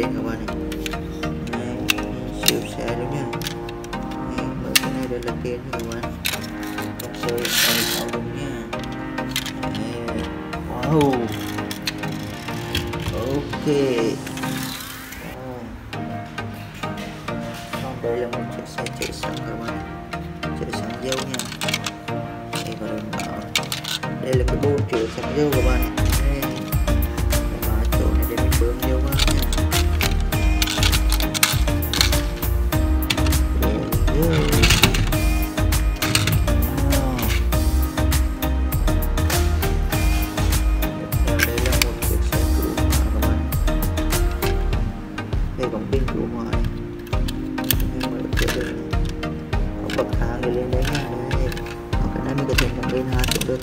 trên các bạn này. Đấy, siêu xe luôn nha. Đấy, mở cái này để làm tiền các bạn. Thật sự là sáu đúng nha. Wow. Ok. Còn đây là một chiếc xe chạy xăng các bạn chạy xăng dâu nha. Đây, là cái bồn chứa xăng dâu các bạn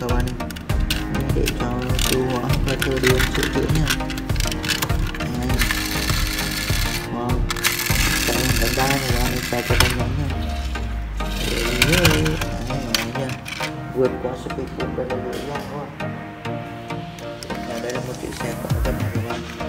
các bạn này để cho chú hỏa và thơ đường sửa chữa nha. vượt qua speed bump đây là dễ dàng thôi. Và đây là một chiếc xe có rất là nhiều